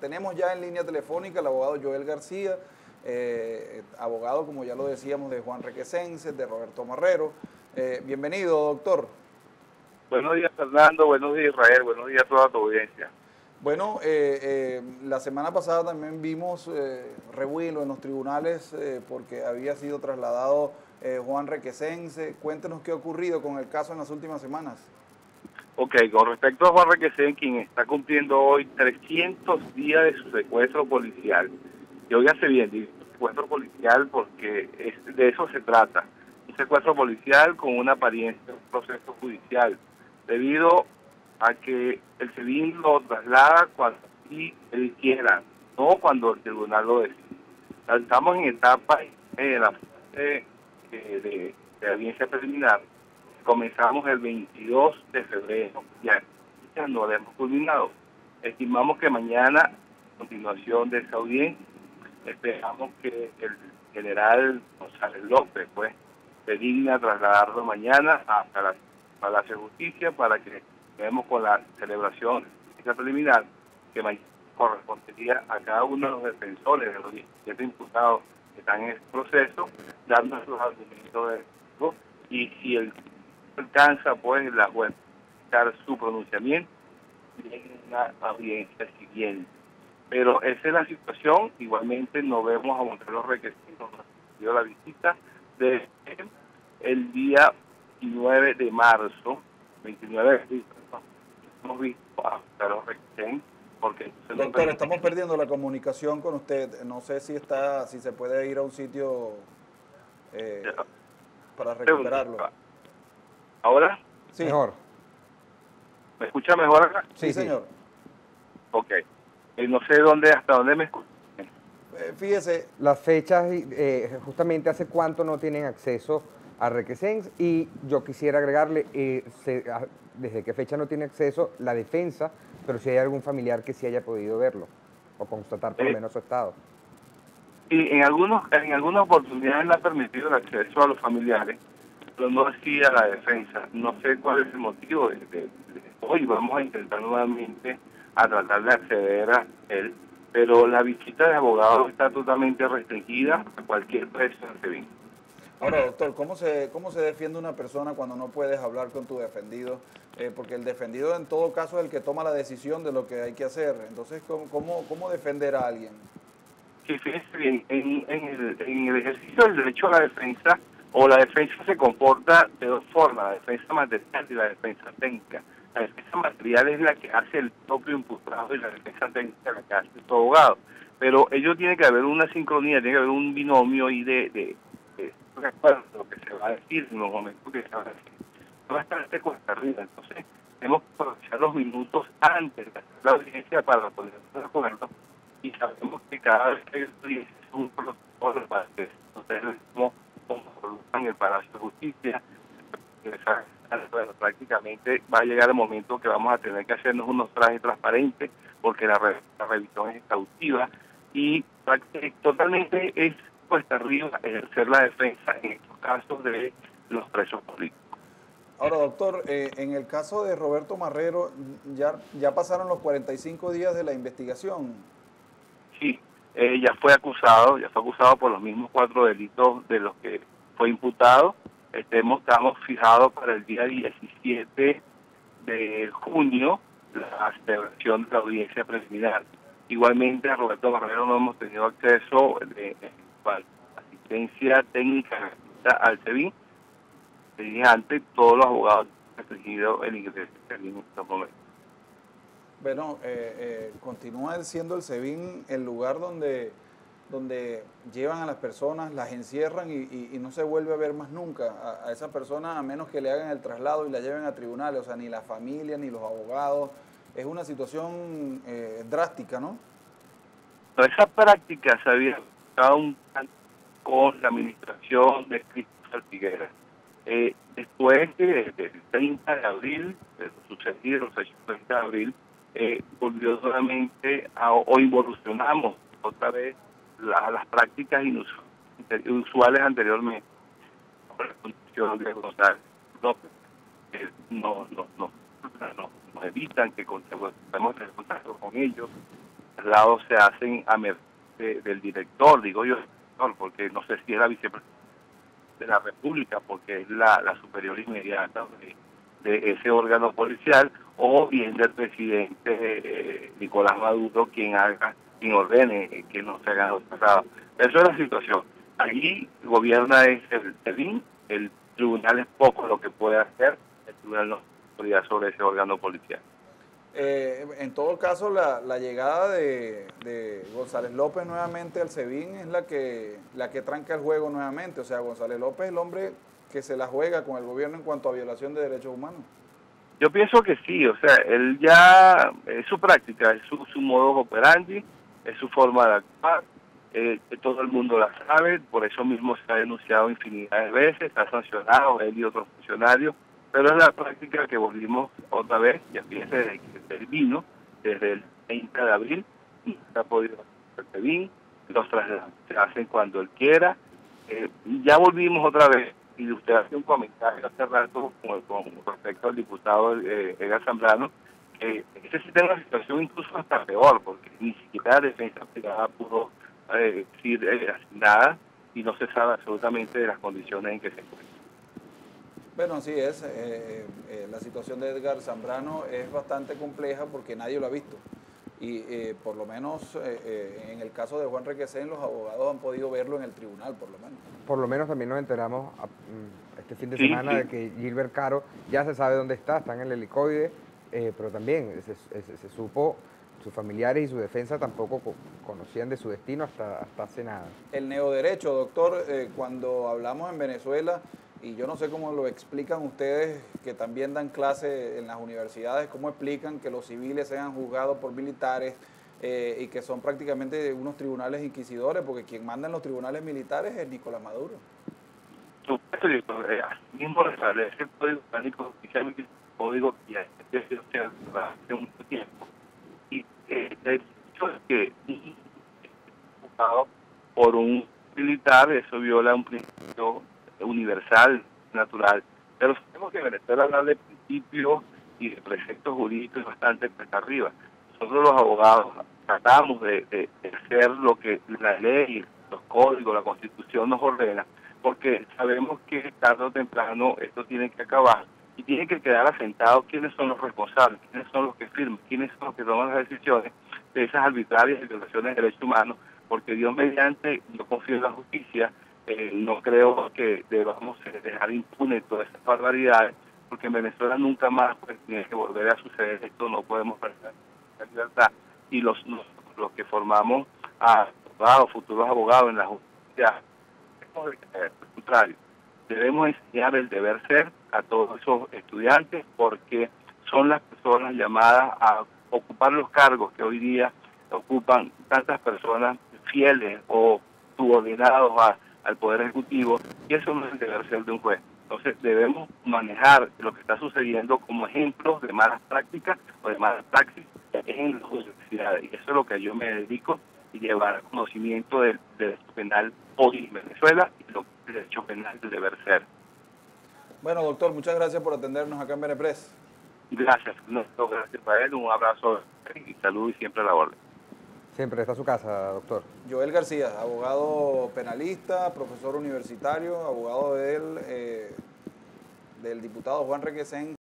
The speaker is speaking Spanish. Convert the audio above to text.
Tenemos ya en línea telefónica al abogado Joel García, eh, abogado, como ya lo decíamos, de Juan Requesense, de Roberto Marrero. Eh, bienvenido, doctor. Buenos días, Fernando. Buenos días, Israel. Buenos días a toda tu audiencia. Bueno, eh, la semana pasada también vimos revuelo en los tribunales porque había sido trasladado Juan Requesense. Cuéntenos qué ha ocurrido con el caso en las últimas semanas. Ok, con respecto a Juan Requesén, quien está cumpliendo hoy 300 días de su secuestro policial, y oígase bien, secuestro policial porque de eso se trata, un secuestro policial con una apariencia de un proceso judicial, debido a que el CIVIN lo traslada cuando él quiera, no cuando el tribunal lo decide. Estamos en etapa de la fase de, de audiencia preliminar, comenzamos el 22 de febrero, ya, no lo hemos culminado. Estimamos que mañana, a continuación de esa audiencia, esperamos que el general González López, pues, se digna trasladarlo mañana hasta la Palacio de Justicia para que veamos con la celebración esa preliminar que correspondería a cada uno de los defensores de los 17 imputados que están en este proceso, dando sus argumentos de y si el alcanza pues la juez dar su pronunciamiento en una audiencia siguiente. Pero esa es la situación, igualmente no vemos a los requisitos, dio la visita de el día 29 de marzo, 29 de hemos visto a porque Doctor, estamos perdiendo la comunicación con usted. No sé si está, si se puede ir a un sitio eh, para recuperarlo. ¿Ahora? Sí. Mejor. ¿Me escucha mejor acá? Sí, señor. Ok. Eh, no sé dónde, hasta dónde me escucha. Eh, fíjese. Las fechas, eh, justamente hace cuánto no tienen acceso a Requesens y yo quisiera agregarle, ah, desde qué fecha no tiene acceso la defensa, pero si hay algún familiar que sí haya podido verlo o constatar por lo menos su estado. Y en, algunos, en algunas oportunidades le ha permitido el acceso a los familiares no hacía la defensa. No sé cuál es el motivo de, hoy vamos a intentar nuevamente a tratar de acceder a él, pero la visita de abogado está totalmente restringida a cualquier preso en Ahora, doctor, ¿cómo se, ¿cómo se defiende una persona cuando no puedes hablar con tu defendido? Eh, porque el defendido en todo caso es el que toma la decisión de lo que hay que hacer. Entonces, ¿cómo, cómo, defender a alguien? Sí, fíjese bien, en, el, en el ejercicio del derecho a la defensa, o la defensa se comporta de dos formas, la defensa material y la defensa técnica. La defensa material es la que hace el propio imputado y la defensa técnica la que hace el abogado. Pero ello tiene que haber una sincronía, tiene que haber un binomio y de, de, de, lo que se va a decir en los momentos que se va a decir. No va a estar este cuesta arriba, entonces tenemos que aprovechar los minutos antes de la audiencia para poder de acuerdo y sabemos que cada vez que hay audiencia es un protocolo para que entonces en el Palacio de Justicia. prácticamente va a llegar el momento que vamos a tener que hacernos unos trajes transparentes porque la, revisión es exhaustiva y totalmente es puesta arriba ejercer la defensa en estos casos de los presos políticos. Ahora, doctor, eh, en el caso de Roberto Marrero, ya, ya pasaron los 45 días de la investigación. Sí, eh, ya fue acusado, ya fue acusado por los mismos cuatro delitos de los que fue imputado. Estemos, estamos fijados para el día 17 de junio la celebración de la audiencia preliminar. Igualmente a Roberto Barrero no hemos tenido acceso de, asistencia técnica al CEBIN. antes, todos los abogados restringido el ingreso en estos momentos. Bueno, eh, eh, continúa siendo el SEBIN el lugar donde donde llevan a las personas, las encierran y, no se vuelve a ver más nunca a, esa persona a menos que le hagan el traslado y la lleven a tribunales, o sea, ni la familia ni los abogados. Es una situación eh, drástica, ¿no? Esa práctica se había un con la administración de Cristóbal Figuera. Eh, después del 30 de abril, de lo sucedido el 30 de abril, eh, volvió solamente a, o involucionamos otra vez las prácticas inusuales anteriormente. La de González López no, no, no, no, nos evitan que estemos en contacto con ellos. Traslados se hacen a merced del director, digo yo, porque no sé si es la vicepresidenta de la República, porque es la, la superior inmediata de, ese órgano policial, o bien del presidente eh, Nicolás Maduro, quien haga, quien ordene que no se hagan los traslados. Esa es la situación. Allí gobierna es el TEVIN, el tribunal es poco lo que puede hacer, el tribunal no podría sobre ese órgano policial. Eh, en todo caso, la, la llegada de, de, González López nuevamente al SEBIN es la que, la que tranca el juego nuevamente. O sea, González López es el hombre que se la juega con el gobierno en cuanto a violación de derechos humanos. Yo pienso que sí, o sea, él ya, es su práctica, es su, su modo operandi, es su forma de actuar, eh, todo el mundo la sabe, por eso mismo se ha denunciado infinidad de veces, está sancionado él y otros funcionarios pero es la práctica que volvimos otra vez, ya fíjense desde que terminó, desde el 30 de abril, y ha podido hacer los traslados se hacen cuando él quiera. Eh, ya volvimos otra vez, y usted hace un comentario hace rato con, con respecto al diputado eh, Zambrano, que ese sí tiene una situación incluso hasta peor, porque ni siquiera la defensa privada pudo eh, decir eh, nada y no se sabe absolutamente de las condiciones en que se encuentra. Bueno, así es. Eh, eh, eh, la situación de Edgar Zambrano es bastante compleja porque nadie lo ha visto. Y por lo menos en el caso de Juan Requesén, los abogados han podido verlo en el tribunal, por lo menos. Por lo menos también nos enteramos mm, este fin de semana de que Gilbert Caro ya se sabe dónde está, está en el helicoide, pero también se, supo sus familiares y su defensa tampoco conocían de su destino hasta, hasta hace nada. El neoderecho, doctor, cuando hablamos en Venezuela, y yo no sé cómo lo explican ustedes que también dan clase en las universidades, cómo explican que los civiles sean juzgados por militares eh, y que son prácticamente unos tribunales inquisidores, porque quien manda en los tribunales militares es Nicolás Maduro. mismo establece el código orgánico oficialmente código que ya hace mucho tiempo. Y eh, el hecho es que por un militar, eso viola un principio universal, natural. Pero sabemos que Venezuela habla de principios y de preceptos jurídicos bastante cuesta arriba. Nosotros los abogados tratamos de, hacer lo que la ley, los códigos, la constitución nos ordena, porque sabemos que tarde o temprano esto tiene que acabar y tiene que quedar asentado quiénes son los responsables, quiénes son los que firman, quiénes son los que toman las decisiones de esas arbitrarias violaciones de derechos humanos, porque Dios mediante, yo confío en la justicia, eh, no creo que debamos dejar impune todas estas barbaridades, porque en Venezuela nunca más pues, tiene que volver a suceder esto, no podemos perder la libertad. Y los, los, que formamos a futuros abogados en la justicia, al contrario, debemos enseñar el deber ser a todos esos estudiantes, porque son las personas llamadas a ocupar los cargos que hoy día ocupan tantas personas fieles o subordinados a al Poder Ejecutivo y eso no es el deber ser de un juez. Entonces debemos manejar lo que está sucediendo como ejemplos de malas prácticas o de malas praxis en las universidades. Y eso es lo que yo me dedico y llevar conocimiento del derecho penal hoy en Venezuela y lo derecho penal del deber ser. Bueno, doctor, muchas gracias por atendernos acá en Benepres. Gracias, no, gracias para él, un abrazo y salud y siempre a la orden. Siempre está a su casa, doctor. Joel García, abogado penalista, profesor universitario, abogado del, eh, del diputado Juan Requesén.